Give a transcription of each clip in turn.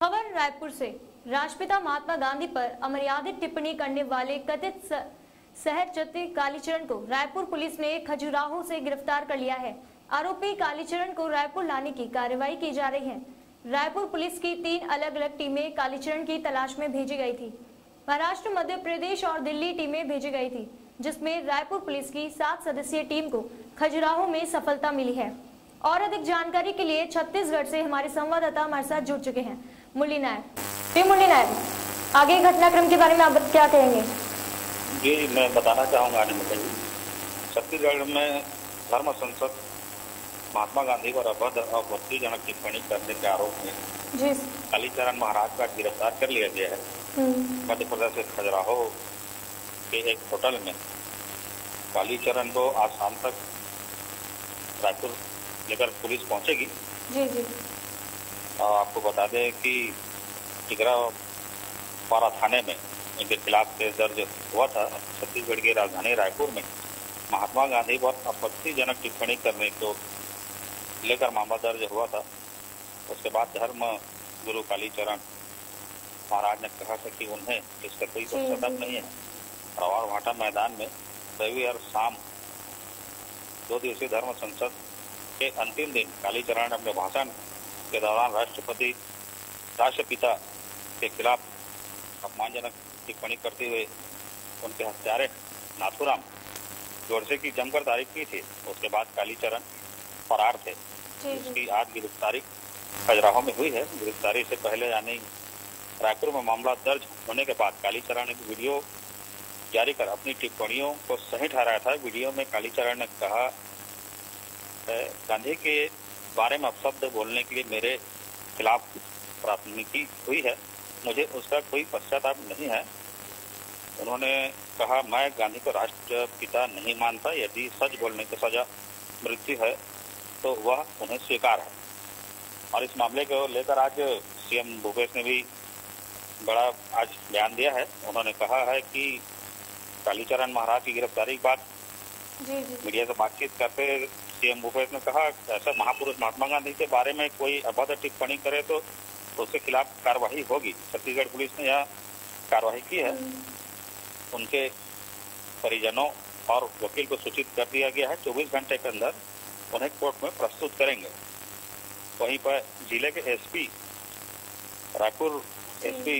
खबर रायपुर से। राष्ट्रपिता महात्मा गांधी पर अमर्यादित टिप्पणी करने वाले कथित सहचति कालीचरण को रायपुर पुलिस ने खजुराहो से गिरफ़्तार कर लिया है। आरोपी कालीचरण को रायपुर लाने की कार्रवाई की जा रही है। रायपुर पुलिस की तीन अलग अलग टीमें कालीचरण की तलाश में भेजी गई थी। महाराष्ट्र, मध्य प्रदेश और दिल्ली टीमें भेजी गई थी, जिसमें रायपुर पुलिस की सात सदस्यीय टीम को खजुराहो में सफलता मिली है। और अधिक जानकारी के लिए छत्तीसगढ़ से हमारे संवाददाता हमारे साथ जुड़ चुके हैं। मुरली नायक। जी मुरली नायक आगे घटनाक्रम के बारे में आप क्या कहेंगे? जी मैं बताना चाहूँगा छत्तीसगढ़ में धर्म संसद महात्मा गांधी पर अभद्र और भक्तिजनक टिप्पणी करने के आरोप में जी। कालीचरण महाराज का गिरफ़्तार कर लिया गया है। हम्म, मध्य प्रदेश के खजुराहो के एक होटल में कालीचरण को आज शाम तक रायपुर लेकर पुलिस पहुंचेगी। जी जी। और आपको बता दें कि टिगरा पारा थाने में इनके खिलाफ केस दर्ज हुआ था। छत्तीसगढ़ की राजधानी रायपुर में महात्मा गांधी पर आपत्तिजनक टिप्पणी करने को लेकर मामला दर्ज हुआ था। उसके बाद धर्म गुरु कालीचरण महाराज ने कहा था कि उन्हें इसका कोई पश्चाताप नहीं है। रवार भाटा मैदान में रविवार शाम दो दिवसीय धर्म संसद के अंतिम दिन कालीचरण ने अपने भाषण के दौरान राष्ट्रपति राष्ट्रपिता के खिलाफ अपमानजनक टिप्पणी करते हुए उनके हत्यारे नाथुराम जोरसे की जमकर तारीफ़ की थी। उसके बाद कालीचरण फरार थे। उसकी आज गिरफ्तारी खजुराहो में हुई है। गिरफ्तारी से पहले यानी रायपुर में मामला दर्ज होने के बाद कालीचरण ने वीडियो जारी कर अपनी टिप्पणियों को सही ठहराया था। वीडियो में कालीचरण ने कहा "है, गांधी के बारे में अपशब्द बोलने के लिए मेरे खिलाफ प्राथमिकी हुई है। मुझे उसका कोई पश्चाताप नहीं है। उन्होंने कहा मैं गांधी को राष्ट्रपिता नहीं मानता। यदि सच बोलने की सजा मृत्यु है तो वह उन्हें स्वीकार है। और इस मामले को लेकर आज सीएम भूपेश ने भी बड़ा आज बयान दिया है। उन्होंने कहा है कि कालीचरण महाराज की गिरफ्तारी के बाद मीडिया से बातचीत करते सीएम भूपेश ने कहा, ऐसा महापुरुष महात्मा गांधी के बारे में कोई अभद्र टिप्पणी करे तो उसके खिलाफ कार्रवाई होगी। छत्तीसगढ़ पुलिस ने यह कार्रवाई की है। उनके परिजनों और वकील को सूचित कर दिया गया है 24 घंटे के अंदर उन्हें कोर्ट में प्रस्तुत करेंगे। वहीं पर ज़िले के एसपी, रायपुर एसपी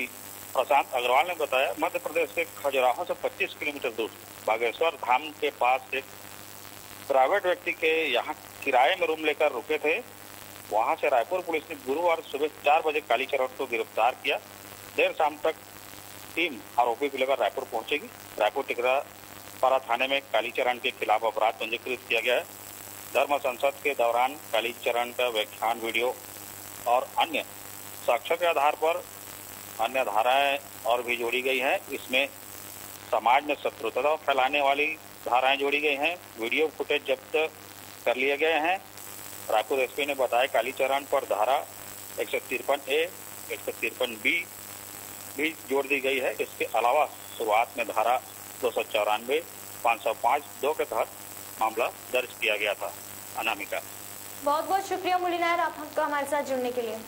प्रशांत अग्रवाल ने बताया, मध्य प्रदेश के खजुराहो से 25 किलोमीटर दूर बागेश्वर धाम के पास एक प्राइवेट व्यक्ति के यहाँ किराए में रूम लेकर रुके थे, वहाँ से रायपुर पुलिस ने गुरुवार सुबह चार बजे कालीचरण को गिरफ़्तार किया। देर शाम तक टीम आरोपी को लेकर रायपुर पहुंचेगी। रायपुर टिकरा पारा थाने में कालीचरण के खिलाफ अपराध पंजीकृत किया गया है। धर्म संसद के दौरान कालीचरण का व्याख्यान, वीडियो और अन्य साक्ष्य के आधार पर अन्य धाराएँ और भी जोड़ी गई हैं। इसमें समाज में शत्रुता फैलाने वाली धाराएँ जोड़ी गई हैं, वीडियो फुटेज जब्त कर लिए गए हैं। रायपुर एसपी ने बताया, काली कालीचरण पर धारा एक सौ तिरपन ए, एक सौ तिरपन बी भी जोड़ दी गई है। इसके अलावा शुरुआत में धारा दो सौ चौरानवे, पाँच सौ पाँच, दो के तहत मामला दर्ज किया गया था, अनामिका। बहुत बहुत शुक्रिया मुरली नायर, आप हमका हमारे साथ जुड़ने के लिए।